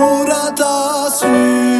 Murata Sweet.